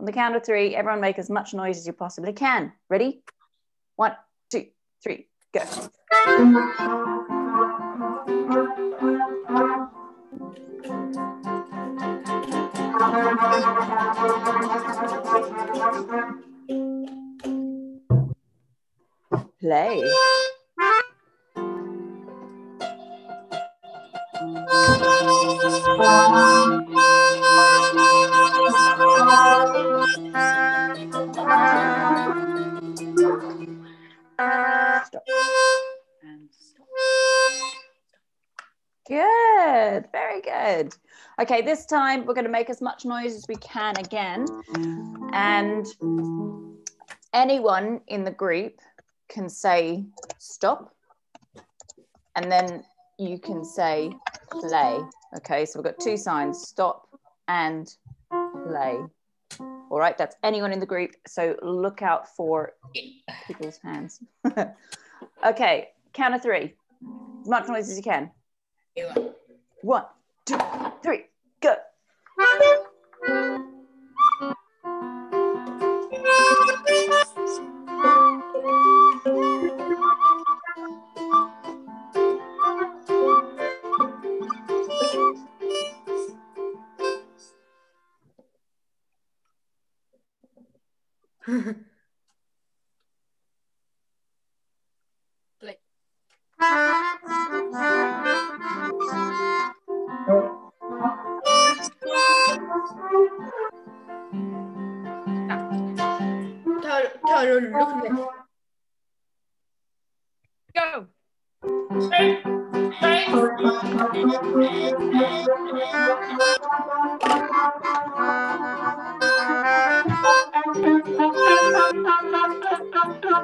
On the count of three, everyone make as much noise as you possibly can. Ready? One, two, three, go. Play. Stop. And stop. Good, very good. Okay, this time we're going to make as much noise as we can again. And anyone in the group can say stop. And then you can say play. Okay, so we've got two signs stop and play. All right, that's anyone in the group. So look out for people's hands. okay, count of three. As much noise as you can. One, Play. Ta, ta rồi lúc này. Go.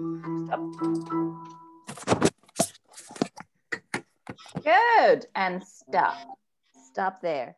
Play. Good. And stop. Stop there.